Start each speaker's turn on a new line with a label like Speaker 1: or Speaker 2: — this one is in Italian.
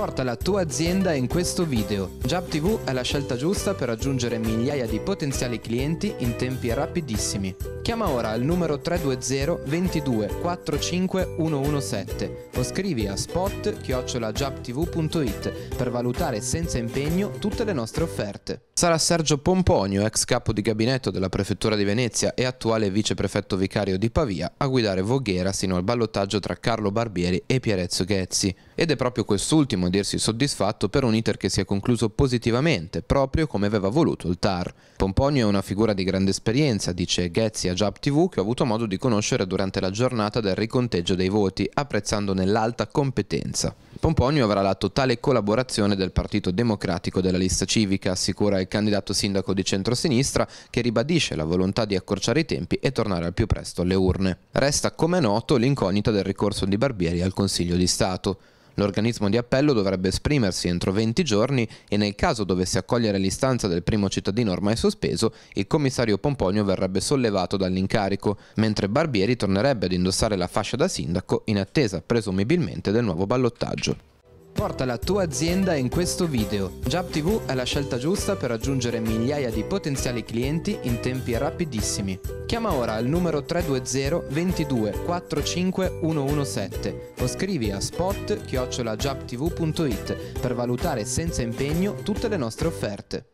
Speaker 1: Porta la tua azienda in questo video. Jab TV è la scelta giusta per raggiungere migliaia di potenziali clienti in tempi rapidissimi. Chiama ora il numero 320 22 45 117 o scrivi a spot-jabtv.it per valutare senza impegno tutte le nostre offerte. Sarà Sergio Pomponio, ex capo di gabinetto della prefettura di Venezia e attuale viceprefetto vicario di Pavia, a guidare Voghera sino al ballottaggio tra Carlo Barbieri e Pierezzo Ghezzi. Ed è proprio quest'ultimo a dirsi soddisfatto per un iter che si è concluso positivamente, proprio come aveva voluto il TAR. Pomponio è una figura di grande esperienza, dice Ghezzi a Jab TV, che ho avuto modo di conoscere durante la giornata del riconteggio dei voti, apprezzandone l'alta competenza. Pomponio avrà la totale collaborazione del Partito Democratico della lista civica, assicura il candidato sindaco di centrosinistra, che ribadisce la volontà di accorciare i tempi e tornare al più presto alle urne. Resta, come noto, l'incognita del ricorso di Barbieri al Consiglio di Stato. L'organismo di appello dovrebbe esprimersi entro 20 giorni e nel caso dovesse accogliere l'istanza del primo cittadino ormai sospeso, il commissario Pomponio verrebbe sollevato dall'incarico, mentre Barbieri tornerebbe ad indossare la fascia da sindaco in attesa presumibilmente del nuovo ballottaggio. Porta la tua azienda in questo video. Jab TV è la scelta giusta per raggiungere migliaia di potenziali clienti in tempi rapidissimi. Chiama ora il numero 320 22 45 117 o scrivi a spot-jabtv.it per valutare senza impegno tutte le nostre offerte.